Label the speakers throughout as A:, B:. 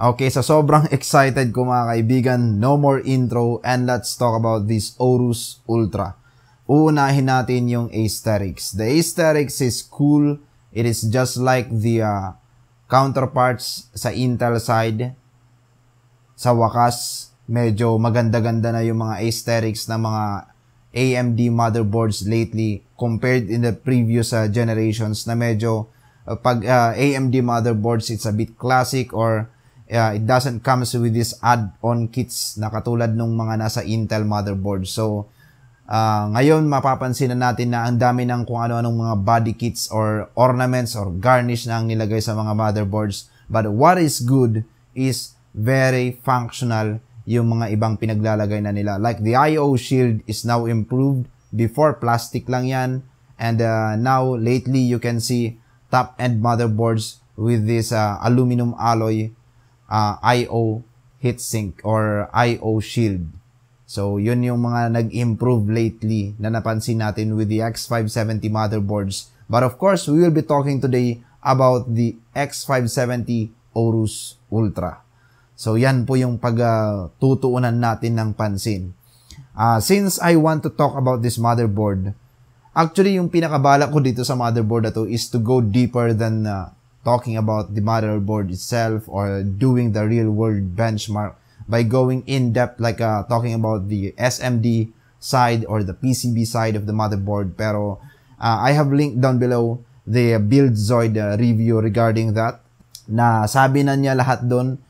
A: Okay, so sobrang excited ko mga kaibigan. No more intro and let's talk about this Aorus Ultra. Uunahin natin yung aesthetics. The aesthetics is cool. It is just like the uh, counterparts sa Intel side. Sa wakas, medyo maganda-ganda na yung mga aesthetics ng mga AMD motherboards lately compared in the previous uh, generations na medyo uh, pag uh, AMD motherboards it's a bit classic or uh, it doesn't comes with this add-on kits na katulad nung mga nasa Intel motherboard. So, uh, ngayon mapapansin na natin na ang dami ng kung ano-anong mga body kits or ornaments or garnish na ang nilagay sa mga motherboards. But what is good is very functional yung mga ibang pinaglalagay na nila. Like the I.O. shield is now improved. Before, plastic lang yan. And uh, now, lately, you can see top-end motherboards with this uh, aluminum alloy uh, I.O. heatsink or I.O. shield. So, yun yung mga nag-improve lately na napansin natin with the X570 motherboards. But of course, we will be talking today about the X570 Aorus Ultra. So, yan po yung pagtutuunan uh, natin ng pansin. Uh, since I want to talk about this motherboard, actually yung pinakabala ko dito sa motherboard na to is to go deeper than uh, talking about the motherboard itself or doing the real world benchmark by going in depth like uh, talking about the SMD side or the PCB side of the motherboard. Pero uh, I have linked down below the Buildzoid uh, review regarding that. Na sabi na niya lahat doon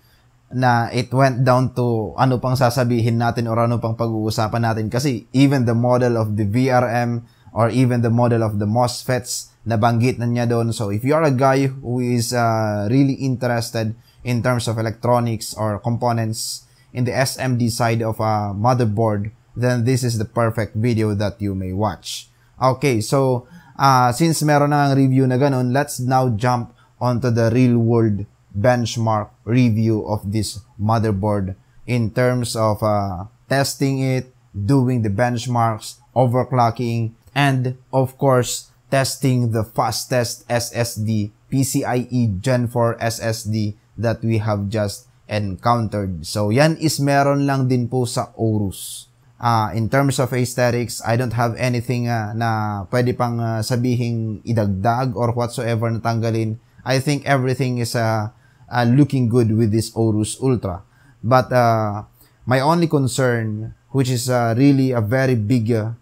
A: na it went down to ano pang sasabihin natin or ano pang pag-uusapan natin. Kasi even the model of the VRM or even the model of the MOSFETs nabanggit na niya doon. So if you are a guy who is uh, really interested in terms of electronics or components in the SMD side of a motherboard, then this is the perfect video that you may watch. Okay, so uh, since meron na ang review na ganun, let's now jump onto the real world benchmark review of this motherboard in terms of uh, testing it, doing the benchmarks, overclocking, and of course, testing the fastest SSD, PCIe Gen 4 SSD that we have just encountered. So, yan is meron lang din po sa Aorus. Uh, in terms of aesthetics, I don't have anything uh, na pwede pang uh, sabihing idagdag or whatsoever na tanggalin. I think everything is uh, uh, looking good with this Aorus Ultra. But uh, my only concern, which is uh, really a very big uh,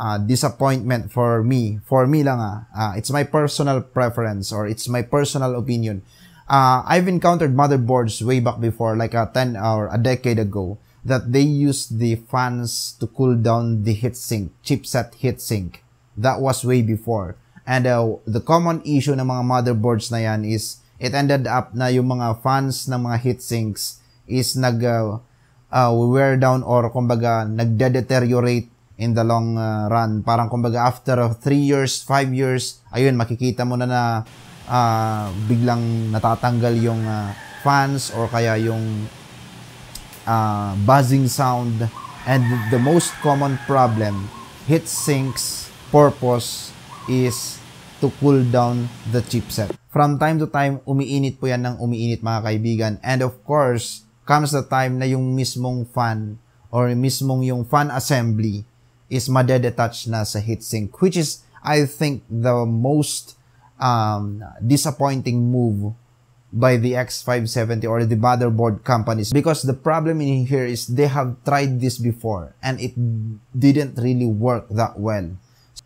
A: uh, disappointment for me, for me lang ah, uh, it's my personal preference or it's my personal opinion. Uh, I've encountered motherboards way back before, like a 10 or a decade ago, that they used the fans to cool down the heatsink, chipset heatsink. That was way before. And uh, the common issue ng mga motherboards na yan is it ended up na yung mga fans ng mga heatsinks is nag uh, uh, wear down or kumbaga nagde-deteriorate in the long uh, run. Parang kumbaga after 3 years, 5 years, ayun makikita mo na na uh, biglang natatanggal yung uh, fans or kaya yung uh, buzzing sound. And the most common problem, heat sinks purpose is to cool down the chipset. From time to time, umiinit po yan ng umiinit mga kaibigan. And of course, comes the time na yung mismong fan or mismong yung fan assembly is madedetach na sa heatsink, which is, I think, the most um, disappointing move by the X570 or the motherboard companies because the problem in here is they have tried this before and it didn't really work that well.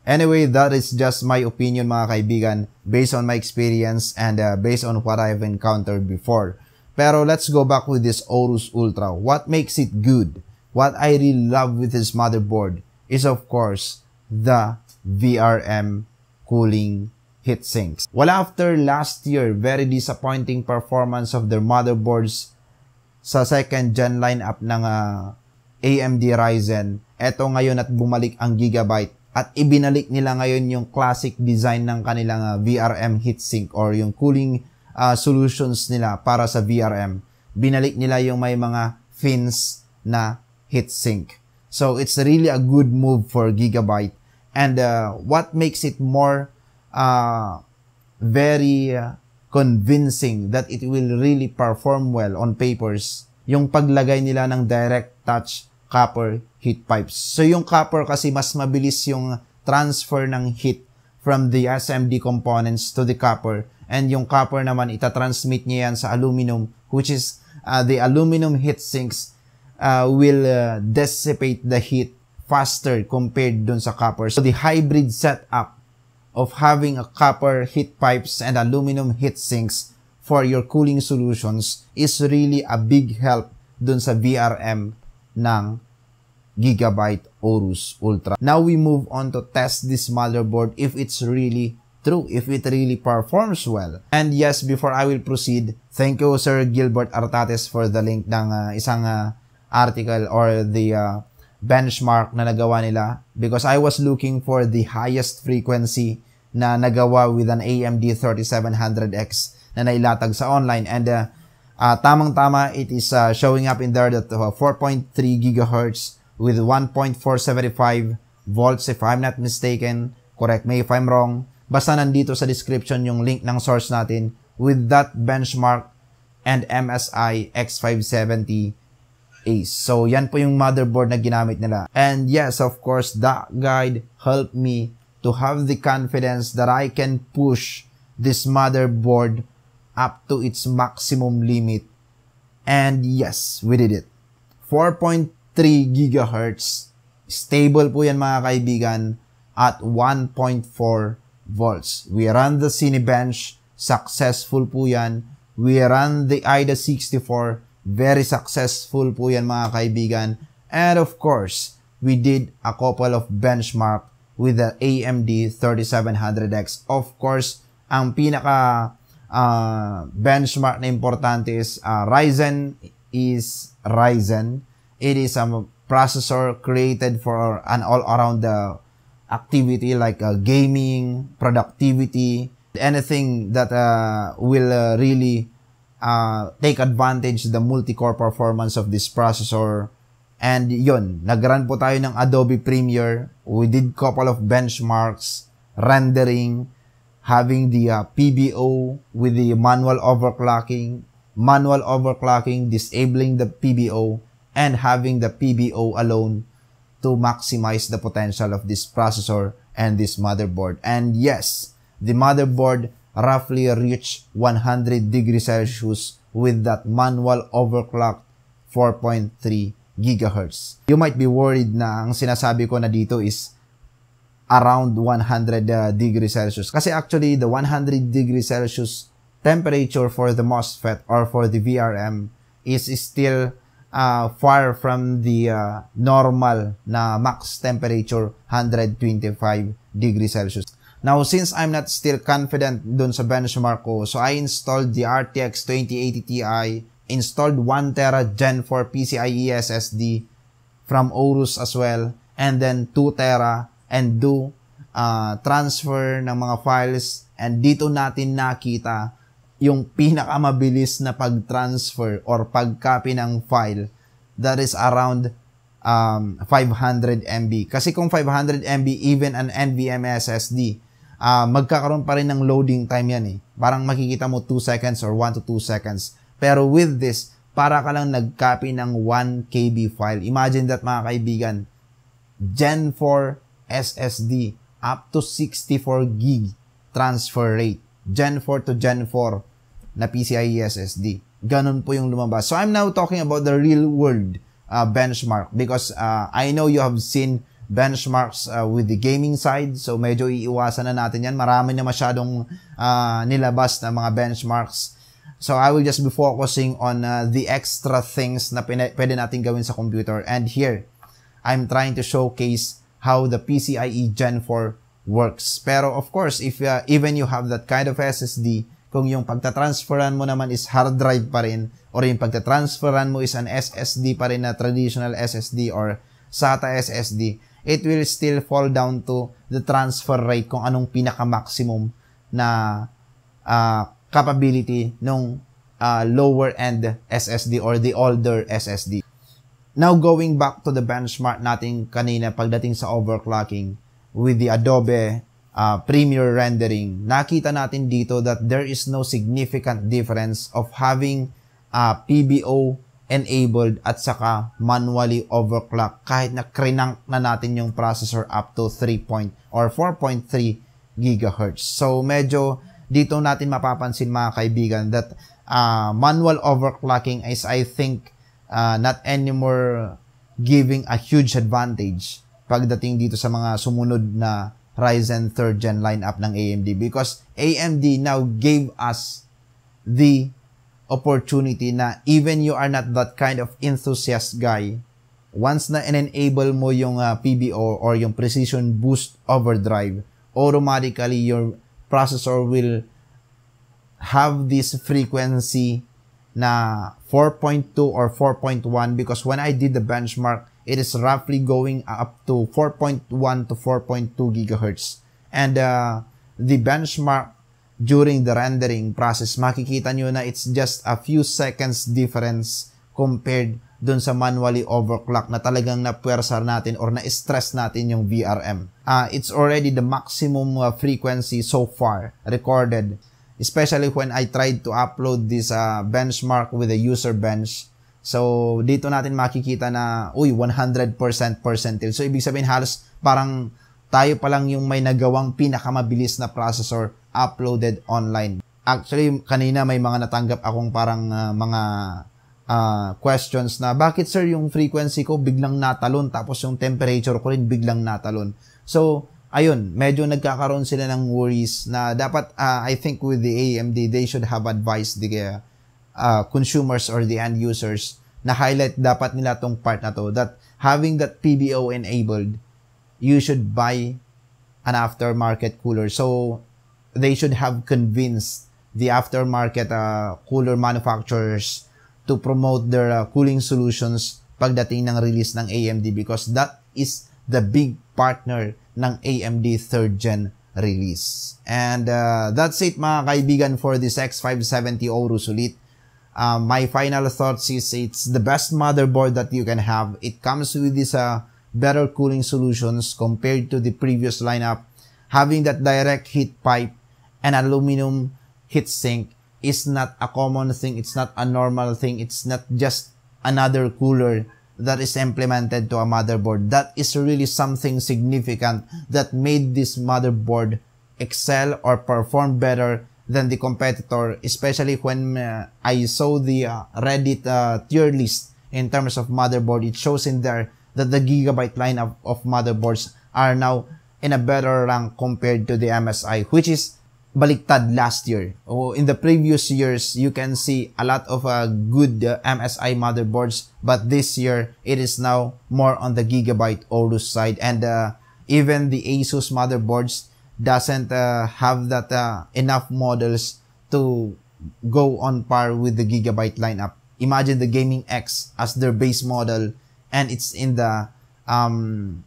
A: Anyway, that is just my opinion mga kaibigan based on my experience and uh, based on what I've encountered before. Pero let's go back with this Aorus Ultra. What makes it good? What I really love with this motherboard is of course the VRM cooling heatsinks. Well, after last year, very disappointing performance of their motherboards sa second gen lineup ng uh, ah, AMD Ryzen, eto ngayon at bumalik ang Gigabyte at ibinalik nila ngayon yung classic design ng kanilang uh, ah, VRM heatsink or yung cooling uh, solutions nila para sa VRM. Binalik nila yung may mga fins na heatsink. So it's really a good move for Gigabyte. And uh, what makes it more uh, very uh, convincing that it will really perform well on papers yung paglagay nila ng direct touch copper heat pipes. So yung copper kasi mas mabilis yung transfer ng heat from the SMD components to the copper and yung copper naman itatransmit niya yan sa aluminum which is uh, the aluminum heat sinks uh, will uh, dissipate the heat faster compared dun sa copper. So the hybrid setup of having a copper heat pipes and aluminum heat sinks for your cooling solutions is really a big help dun sa VRM ng Gigabyte Aorus Ultra. Now we move on to test this motherboard if it's really true, if it really performs well. And yes, before I will proceed, thank you Sir Gilbert Artates for the link ng uh, isang uh, article or the uh, benchmark na nagawa nila because I was looking for the highest frequency na nagawa with an AMD 3700X na nailatag sa online and uh, uh, tamang-tama it is uh, showing up in there that uh, 4.3 gigahertz with 1.475 volts if I'm not mistaken. Correct me if I'm wrong. Basta nandito sa description yung link ng source natin with that benchmark and MSI X570 Ace. So, yan po yung motherboard na ginamit nila. And yes, of course, that guide helped me to have the confidence that I can push this motherboard up to its maximum limit. And yes, we did it. 4.3 gigahertz. Stable po yan mga kaibigan at 1.4 volts. We run the Cinebench. Successful po yan. We run the IDA 64 Very successful po yan mga kaibigan. And of course, we did a couple of benchmark with the AMD 3700X. Of course, ang pinaka uh, benchmark na importante is uh, Ryzen is Ryzen. It is a processor created for an all-around the activity like uh, gaming, productivity, anything that uh, will uh, really uh, take advantage the multi-core performance of this processor. And yun, nag-run po tayo ng Adobe Premiere. We did couple of benchmarks, rendering, having the uh, PBO with the manual overclocking, manual overclocking, disabling the PBO, and having the PBO alone to maximize the potential of this processor and this motherboard. And yes, the motherboard roughly reach 100 degrees Celsius with that manual overclock 4.3 gigahertz. You might be worried na ang sinasabi ko na dito is around 100 uh, degrees Celsius. Kasi actually, the 100 degrees Celsius temperature for the MOSFET or for the VRM is still uh, far from the uh, normal na max temperature 125 degrees Celsius. Now, since I'm not still confident dun sa benchmark ko, so I installed the RTX 2080 Ti, installed 1TB Gen 4 PCIe SSD from Aorus as well, and then 2TB and do uh, transfer ng mga files and dito natin nakita yung pinakamabilis na pag-transfer or pag-copy ng file that is around um, 500 MB. Kasi kung 500 MB, even an NVMe SSD, uh, magkakaroon pa rin ng loading time yan eh. Parang makikita mo 2 seconds or 1 to 2 seconds. Pero with this, para ka lang nag-copy ng 1 KB file. Imagine that mga kaibigan. Gen 4 SSD up to 64 gig transfer rate. Gen 4 to Gen 4 na PCIe SSD. Ganun po yung lumabas. So I'm now talking about the real world uh, benchmark because uh, I know you have seen benchmarks uh, with the gaming side. So medyo iiwasan na natin yan. Marami na masyadong uh, nilabas na mga benchmarks. So I will just be focusing on uh, the extra things na pwede natin gawin sa computer. And here, I'm trying to showcase how the PCIe Gen 4 works. Pero of course, if uh, even you have that kind of SSD, kung yung pagtatransferan mo naman is hard drive pa rin, or yung pagtatransferan mo is an SSD pa rin na traditional SSD or SATA SSD, it will still fall down to the transfer rate kung anong pinaka-maximum na uh, capability ng uh, lower end SSD or the older SSD. Now going back to the benchmark natin kanina pagdating sa overclocking with the Adobe uh, premier rendering, nakita natin dito that there is no significant difference of having uh, PBO enabled at saka manually overclock kahit na crank na natin yung processor up to 3 point or 4.3 gigahertz. So medyo dito natin mapapansin mga kaibigan that uh, manual overclocking is I think uh, not anymore giving a huge advantage pagdating dito sa mga sumunod na Ryzen 3rd gen lineup ng AMD because AMD now gave us the opportunity na even you are not that kind of enthusiast guy, once na enable mo yung uh, PBO or yung precision boost overdrive, automatically your processor will have this frequency na 4.2 or 4.1 because when I did the benchmark, it is roughly going up to 4.1 to 4.2 gigahertz. And uh, the benchmark during the rendering process, makikita nyo na it's just a few seconds difference compared dun sa manually overclock na talagang napwersa natin or na-stress natin yung VRM. Uh, it's already the maximum uh, frequency so far recorded, especially when I tried to upload this uh, benchmark with a user bench So, dito natin makikita na, uy, 100% percentile. So, ibig sabihin halos parang tayo pa lang yung may nagawang pinakamabilis na processor uploaded online. Actually, kanina may mga natanggap akong parang uh, mga uh, questions na bakit sir yung frequency ko biglang natalon tapos yung temperature ko rin biglang natalon. So, ayun, medyo nagkakaroon sila ng worries na dapat, uh, I think with the AMD, they should have advised the uh, consumers or the end users na highlight dapat nila tong part na to that having that PBO enabled you should buy an aftermarket cooler so they should have convinced the aftermarket uh, cooler manufacturers to promote their uh, cooling solutions pagdating ng release ng AMD because that is the big partner ng AMD 3rd gen release. And uh, that's it mga kaibigan for this X570 Aorus ulit. Um, my final thoughts is it's the best motherboard that you can have. It comes with this uh, better cooling solutions compared to the previous lineup. Having that direct heat pipe and aluminum heatsink is not a common thing. It's not a normal thing. It's not just another cooler that is implemented to a motherboard. That is really something significant that made this motherboard excel or perform better than the competitor, especially when uh, I saw the uh, Reddit uh, tier list in terms of motherboard. It shows in there that the Gigabyte line of motherboards are now in a better rank compared to the MSI, which is baliktad last year. Oh, in the previous years, you can see a lot of uh, good uh, MSI motherboards, but this year, it is now more on the Gigabyte Aorus side. And uh, even the Asus motherboards, doesn't uh, have that uh, enough models to go on par with the Gigabyte lineup. Imagine the Gaming X as their base model and it's in the um,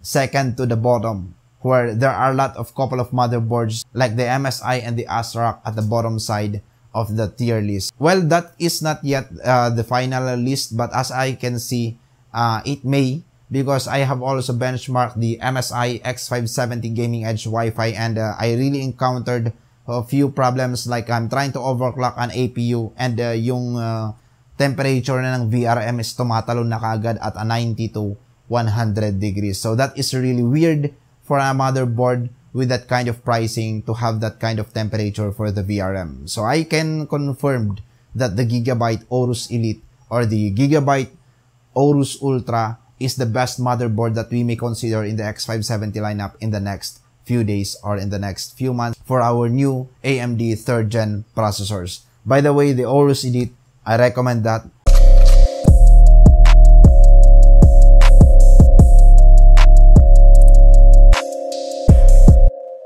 A: second to the bottom where there are a lot of couple of motherboards like the MSI and the ASRock at the bottom side of the tier list. Well, that is not yet uh, the final list, but as I can see, uh, it may because I have also benchmarked the MSI X570 Gaming Edge Wi-Fi and uh, I really encountered a few problems like I'm trying to overclock an APU and uh, yung uh, temperature na ng VRM is tumatalon na kagad at a 90 to 100 degrees. So that is really weird for a motherboard with that kind of pricing to have that kind of temperature for the VRM. So I can confirm that the Gigabyte Aorus Elite or the Gigabyte Aorus Ultra is the best motherboard that we may consider in the X570 lineup in the next few days or in the next few months for our new AMD 3rd gen processors. By the way, the Aorus Elite, I recommend that